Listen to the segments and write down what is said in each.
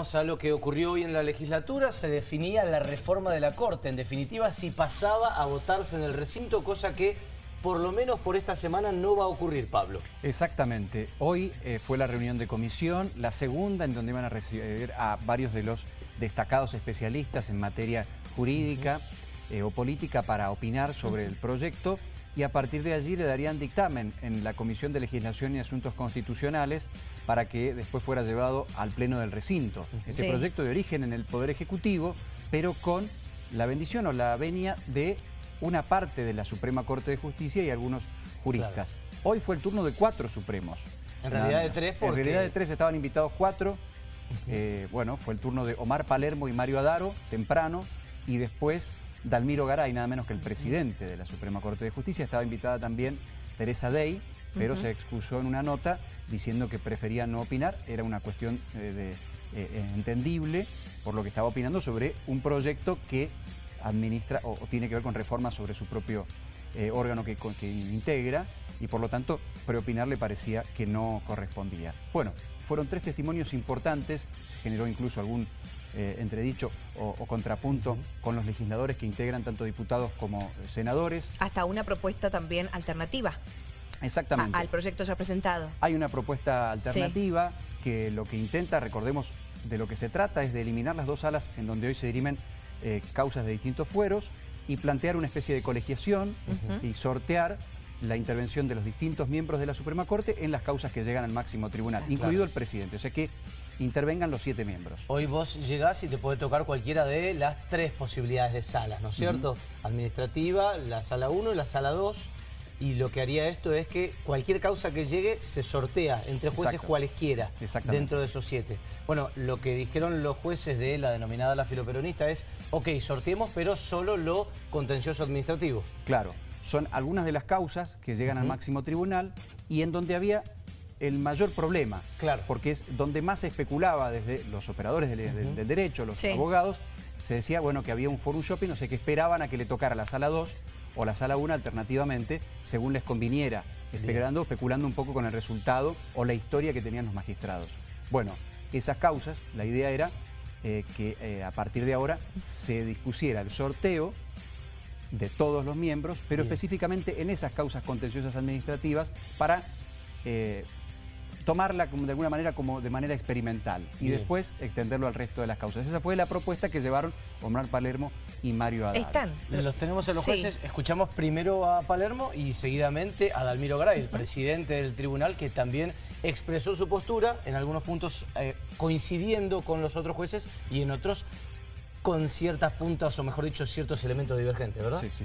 Vamos a lo que ocurrió hoy en la legislatura, se definía la reforma de la Corte, en definitiva si pasaba a votarse en el recinto, cosa que por lo menos por esta semana no va a ocurrir, Pablo. Exactamente. Hoy eh, fue la reunión de comisión, la segunda en donde van a recibir a varios de los destacados especialistas en materia jurídica eh, o política para opinar sobre el proyecto y a partir de allí le darían dictamen en la Comisión de Legislación y Asuntos Constitucionales para que después fuera llevado al Pleno del recinto. Este proyecto de origen en el Poder Ejecutivo, pero con la bendición o la venia de una parte de la Suprema Corte de Justicia y algunos juristas. Hoy fue el turno de cuatro supremos. En realidad de tres, porque... En realidad de tres estaban invitados cuatro. Eh, bueno, fue el turno de Omar Palermo y Mario Adaro, temprano, y después Dalmiro Garay, nada menos que el presidente de la Suprema Corte de Justicia. Estaba invitada también Teresa Day, pero se excusó en una nota diciendo que prefería no opinar. Era una cuestión eh, de, eh, entendible por lo que estaba opinando sobre un proyecto que administra o, tiene que ver con reformas sobre su propio eh, órgano que, que integra y por lo tanto preopinar le parecía que no correspondía. Bueno, fueron tres testimonios importantes, se generó incluso algún eh, entredicho o, contrapunto con los legisladores que integran tanto diputados como senadores. Hasta una propuesta también alternativa. Exactamente. al proyecto ya presentado. Hay una propuesta alternativa que lo que intenta, recordemos, de lo que se trata es de eliminar las dos salas en donde hoy se dirimen eh, causas de distintos fueros y plantear una especie de colegiación y sortear la intervención de los distintos miembros de la Suprema Corte en las causas que llegan al máximo tribunal, incluido el presidente. O sea que intervengan los siete miembros. Hoy vos llegás y te puede tocar cualquiera de las tres posibilidades de salas, ¿no es cierto? Administrativa, la sala 1 y la sala 2. Y lo que haría esto es que cualquier causa que llegue se sortea entre jueces cualesquiera dentro de esos siete. Bueno, lo que dijeron los jueces de la denominada la filoperonista es, ok, sorteemos, pero solo lo contencioso administrativo. Claro, son algunas de las causas que llegan al máximo tribunal y en donde había el mayor problema. Claro. Porque es donde más se especulaba desde los operadores del, derecho, los abogados, se decía, bueno, que había un forum shopping, o sea, que esperaban a que le tocara la sala 2 o la sala 1 alternativamente, según les conviniera, especulando, especulando un poco con el resultado o la historia que tenían los magistrados. Bueno, esas causas, la idea era eh, que eh, a partir de ahora se dispusiera el sorteo de todos los miembros, pero específicamente en esas causas contenciosas administrativas para eh, tomarla de alguna manera como de manera experimental y después extenderlo al resto de las causas. Esa fue la propuesta que llevaron Omar Palermo y Mario Adal. Están. Los tenemos en los jueces. Escuchamos primero a Palermo y seguidamente a Dalmiro Garay, el presidente del tribunal, que también expresó su postura en algunos puntos eh, coincidiendo con los otros jueces y en otros con ciertas puntas, o mejor dicho, ciertos elementos divergentes, ¿verdad? Sí, sí.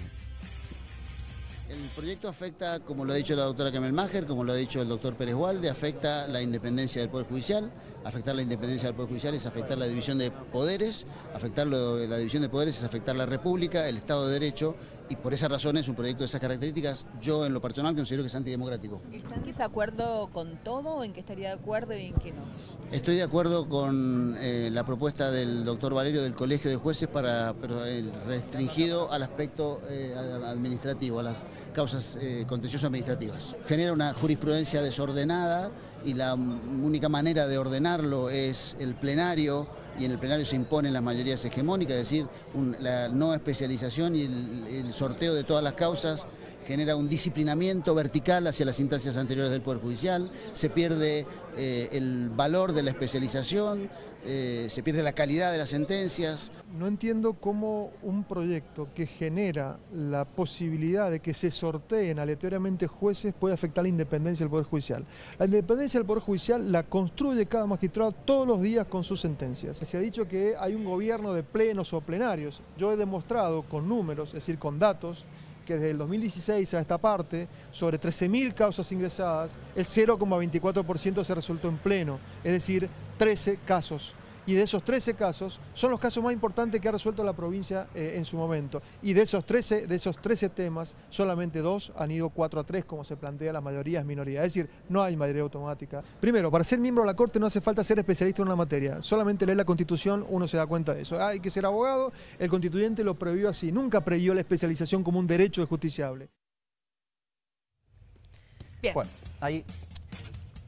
El proyecto afecta, como lo ha dicho la doctora Kamel Maher, como lo ha dicho el doctor Pérez Walde, afecta la independencia del Poder Judicial. Afectar la independencia del Poder Judicial es afectar la división de poderes, afectar la división de poderes es afectar la República, el Estado de Derecho, y por esa razón es un proyecto de esas características. Yo en lo personal considero que es antidemocrático. ¿Está en desacuerdo con todo o en qué estaría de acuerdo y en qué no? Estoy de acuerdo con eh, la propuesta del doctor Valerio del Colegio de Jueces para pero, el restringido al aspecto eh, administrativo, a las causas eh, contenciosas administrativas. Genera una jurisprudencia desordenada y la única manera de ordenarlo es el plenario y en el plenario se imponen las mayorías hegemónicas, es decir, la no especialización y el, sorteo de todas las causas genera un disciplinamiento vertical hacia las instancias anteriores del Poder Judicial, se pierde eh, el valor de la especialización, eh, se pierde la calidad de las sentencias. No entiendo cómo un proyecto que genera la posibilidad de que se sorteen aleatoriamente jueces puede afectar la independencia del Poder Judicial. La independencia del Poder Judicial la construye cada magistrado todos los días con sus sentencias. Se ha dicho que hay un gobierno de plenos o plenarios. Yo he demostrado con números, es decir, con datos, que desde el 2016 a esta parte, sobre 13.000 causas ingresadas, el 0,24% se resuelto en pleno, es decir, 13 casos y de esos 13 casos son los casos más importantes que ha resuelto la provincia eh, en su momento. Y de esos, 13, de esos 13 temas, solamente dos han ido 4 a 3, como se plantea, la mayoría es minoría. Es decir, no hay mayoría automática. Primero, para ser miembro de la Corte no hace falta ser especialista en una materia. Solamente leer la Constitución uno se da cuenta de eso. hay que ser abogado, el constituyente lo previó así. Nunca previó la especialización como un derecho justiciable. Bien. Bueno, ahí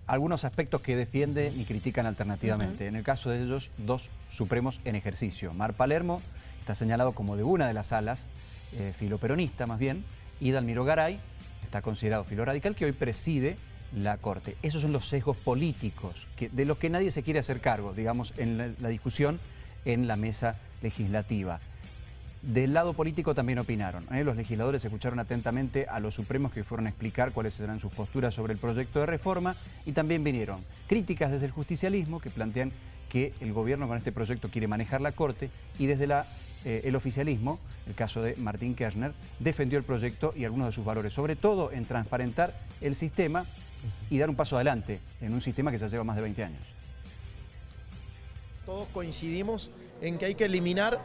algunos aspectos que defienden y critican alternativamente. En el caso de ellos, dos supremos en ejercicio. Mar Palermo está señalado como de una de las alas, eh, filoperonista más bien, y Dalmiro Garay está considerado filoradical, que hoy preside la Corte. Esos son los sesgos políticos que, de los que nadie se quiere hacer cargo, digamos, en la discusión en la mesa legislativa. Del lado político también opinaron. ¿eh? Los legisladores escucharon atentamente a los supremos que fueron a explicar cuáles serán sus posturas sobre el proyecto de reforma y también vinieron críticas desde el justicialismo que plantean que el gobierno con este proyecto quiere manejar la Corte y desde eh, el oficialismo, el caso de Martín Kirchner, defendió el proyecto y algunos de sus valores, sobre todo en transparentar el sistema y dar un paso adelante en un sistema que ya lleva más de 20 años. Todos coincidimos en que hay que eliminar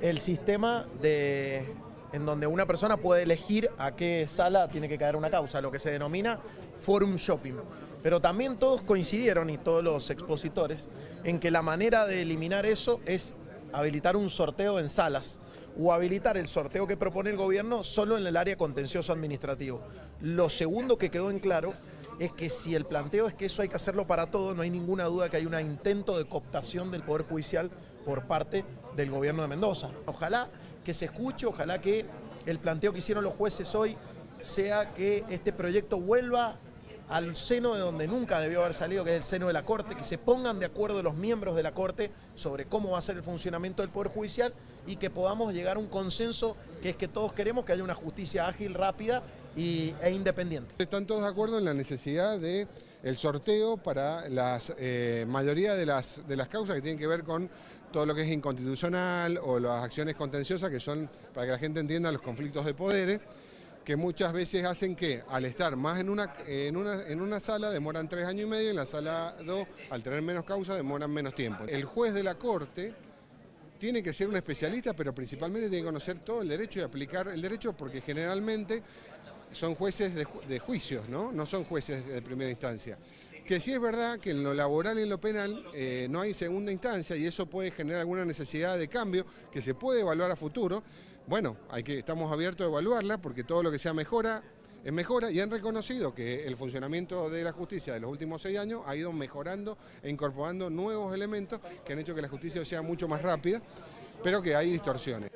el sistema de, en donde una persona puede elegir a qué sala tiene que caer una causa, lo que se denomina forum shopping. Pero también todos coincidieron, y todos los expositores, en que la manera de eliminar eso es habilitar un sorteo en salas o habilitar el sorteo que propone el gobierno solo en el área contencioso administrativo. Lo segundo que quedó en claro es que si el planteo es que eso hay que hacerlo para todo, no hay ninguna duda que hay un intento de cooptación del Poder Judicial por parte del gobierno de Mendoza. Ojalá que se escuche, ojalá que el planteo que hicieron los jueces hoy sea que este proyecto vuelva al seno de donde nunca debió haber salido, que es el seno de la Corte, que se pongan de acuerdo los miembros de la Corte sobre cómo va a ser el funcionamiento del Poder Judicial y que podamos llegar a un consenso que es que todos queremos que haya una justicia ágil, rápida y, e independiente. Están todos de acuerdo en la necesidad de sorteo para la eh, mayoría de las, de las causas que tienen que ver con todo lo que es inconstitucional o las acciones contenciosas que son, para que la gente entienda, los conflictos de poderes que muchas veces hacen que al estar más en una, en una, en una sala demoran tres años y medio, en la sala dos, al tener menos causa, demoran menos tiempo. El juez de la Corte tiene que ser un especialista, pero principalmente tiene que conocer todo el derecho y aplicar el derecho, porque generalmente son jueces de, juicios, ¿no? No son jueces de primera instancia. Que sí es verdad que en lo laboral y en lo penal eh, no hay segunda instancia y eso puede generar alguna necesidad de cambio que se puede evaluar a futuro. Bueno, hay que, estamos abiertos a evaluarla porque todo lo que sea mejora es mejora y han reconocido que el funcionamiento de la justicia de los últimos seis años ha ido mejorando e incorporando nuevos elementos que han hecho que la justicia sea mucho más rápida, pero que hay distorsiones.